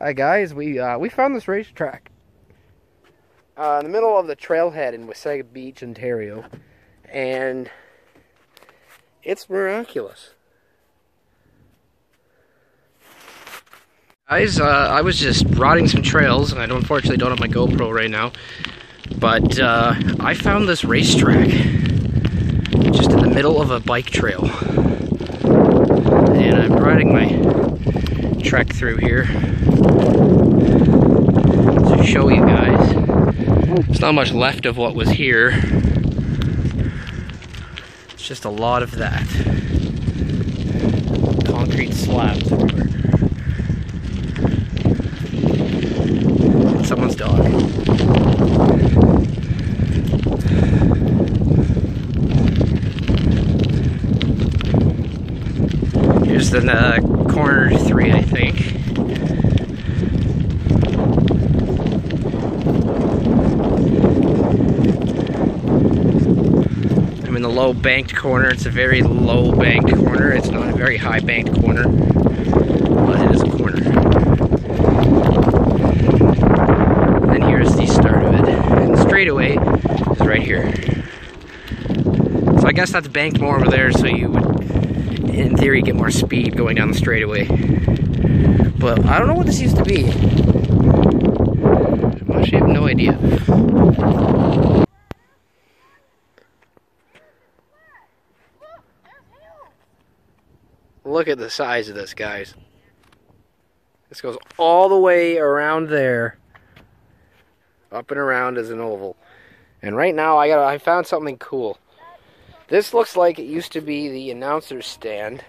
Hi guys, we uh, we found this racetrack. Uh, in the middle of the trailhead in Wasaga Beach, Ontario, and it's miraculous. Guys, uh, I was just riding some trails, and I don't, unfortunately don't have my GoPro right now, but uh, I found this racetrack just in the middle of a bike trail, and I'm riding my trek through here to show you guys. There's not much left of what was here. It's just a lot of that. Concrete slabs everywhere. Someone's dog. Here's the uh, corner three, I think. The low banked corner. It's a very low banked corner. It's not a very high banked corner, but it is a corner. And then here's the start of it. And straightaway is right here. So I guess that's banked more over there, so you would, in theory, get more speed going down the straightaway. But I don't know what this used to be. I actually have no idea. Look at the size of this, guys. This goes all the way around there. Up and around as an oval. And right now I got I found something cool. This looks like it used to be the announcer's stand.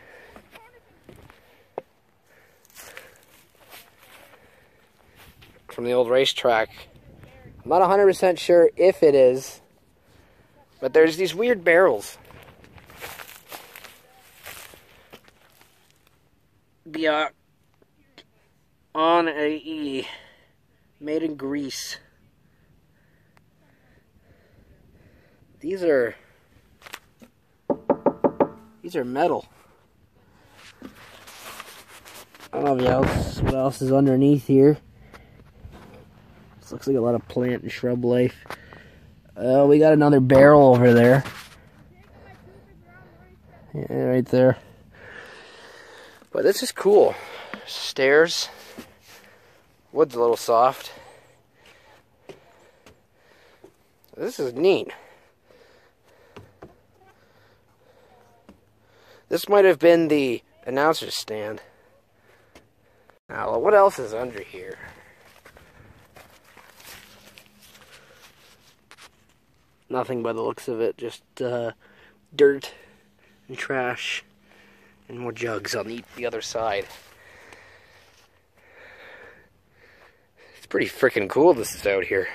From the old racetrack. I'm not 100% sure if it is. But there's these weird barrels. Uh, on a E, made in Greece. These are these are metal. I don't know what else what else is underneath here. This looks like a lot of plant and shrub life. Oh, uh, we got another barrel over there. Yeah, right there. But this is cool. Stairs. Wood's a little soft. This is neat. This might have been the announcer's stand. Now, what else is under here? Nothing by the looks of it, just uh, dirt and trash and more jugs on the, the other side. It's pretty freaking cool this is out here.